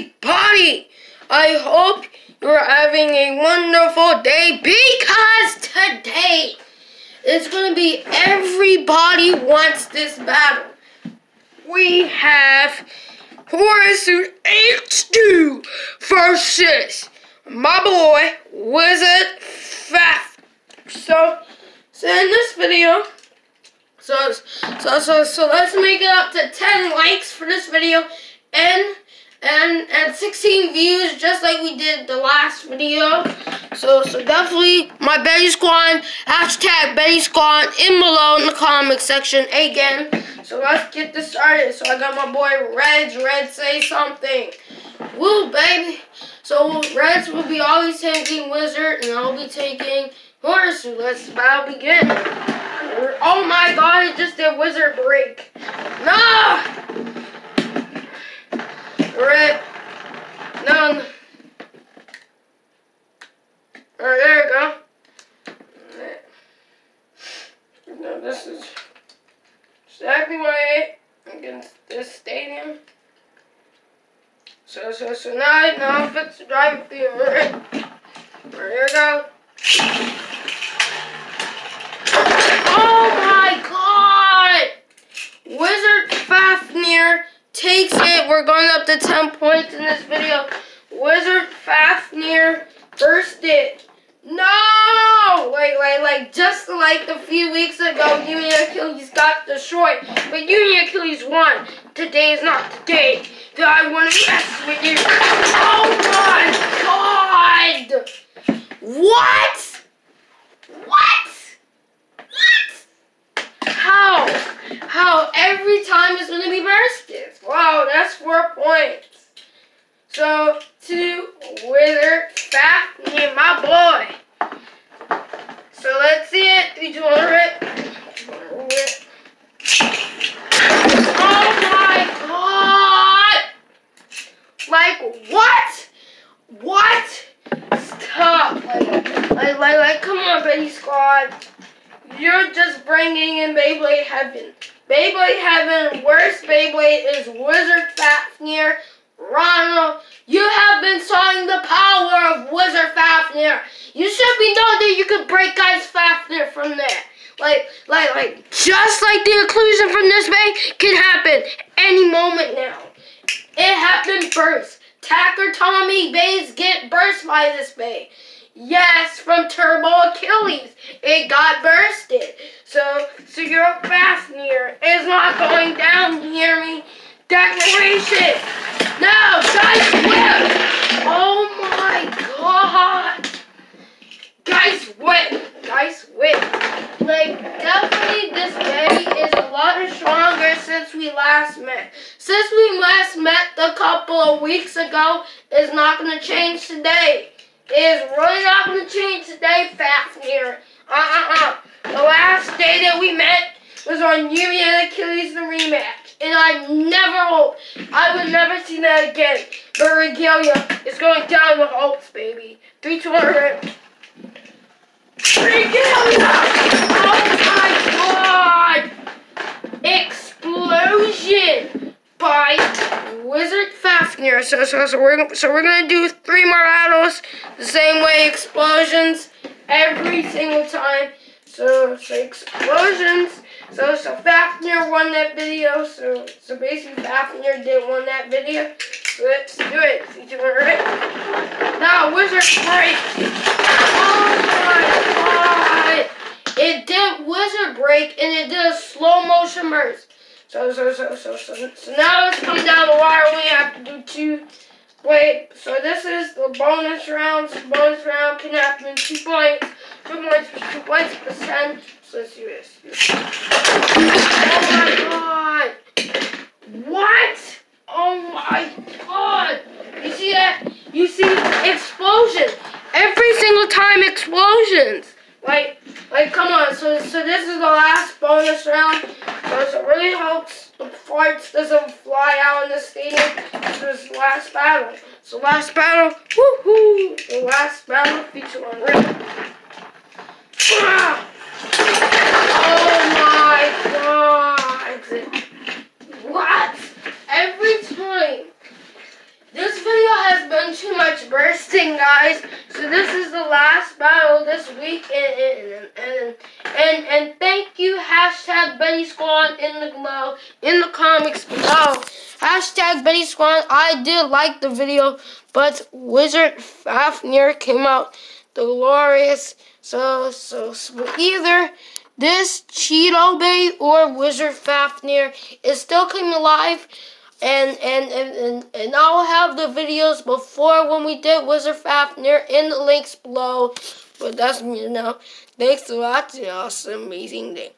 everybody! I hope you're having a wonderful day because today it's going to be everybody wants this battle. We have Horace H2 versus my boy Wizard Faf. So, so in this video, so so so so let's make it up to 10 likes for this video and and and 16 views just like we did the last video. So so definitely my Betty Squad hashtag Betty Squad in below in the comment section again. So let's get this started. So I got my boy Reds. Red say something. Woo baby. So Reds will be always taking Wizard and I'll be taking Horse. Let's battle begin. Oh my god, it just did Wizard break. No! Rip. None. Alright, there we go. No, this is exactly what I ate against this stadium. So, so, so now, now I'm fixed to drive through. Right, here we go. Oh my god! Wizard Fafnir takes it. We're going up to 10 points in this video. Wizard Fafnir first it. No! Wait, wait, like, just like a few weeks ago, Union Achilles got destroyed. But Union Achilles won. Today is not the day that I want to mess with you. Oh my god! What? What? What? How? How? Every time it's going to be bursted. Wow, that's four points. So, to Wizard Fafnir, my boy. So, let's see it. Three, two, one, rip. Oh my god! Like, what? What? Stop. Like, like, come on, Betty Squad. You're just bringing in Beyblade Heaven. Beyblade Heaven, worst Beyblade is Wizard Fafnir. Ronald, you have been sawing the power of Wizard Fafnir. You should be known that you could break Geist Fafnir from there. Like, like, like, just like the occlusion from this bay can happen any moment now. It happened first. Tacker Tommy Bays get burst by this bay. Yes, from Turbo Achilles. It got bursted. So, so your Fafnir is not going down, you hear me? Declaration! No, guys, whip! Oh my god! Guys, whip! Guys, whip! Like, definitely this day is a lot stronger since we last met. Since we last met a couple of weeks ago, it's not going to change today is running off the chain today, Fafnir. Uh-uh-uh. The last day that we met was on Union Achilles the rematch. And I never hope I would never see that again. But Regalia is going down with hopes, baby. Three, two, one. Fafnir. So, so, so we're so we're gonna do three more battles the same way. Explosions every single time. So, so explosions. So, so Fafnir won that video. So, so basically Fafnir did won that video. So let's do it. You right. Now, Wizard break. Oh my god! It did Wizard break and it did a slow motion burst. So, so, so, so, so, so now let's come down the wire. We have to do two. Wait, so this is the bonus round. So bonus round can happen two points. Two points two points percent. So let's do this. Oh my god! What? Oh my god! You see that? You see explosions. Every single time explosions. Like, like, come on. So, so this is the last bonus round. Really hopes the farts doesn't fly out in the stadium. This is the last battle. So last battle, woohoo! The last battle feature on Rip. Ah! Oh my god! What? Every time. This video amazing, guys. So this is the last battle this week, and and and and, and thank you hashtag Betty Squad in the below in the comics below. Hashtag Betty Squad. I did like the video, but Wizard Fafnir came out the glorious. So so, so either this Cheeto Bay or Wizard Fafnir is still coming alive and and, and, and, I'll have the videos before when we did Wizard Fafnir in the links below. But that's me now. Thanks for watching. Awesome, amazing day.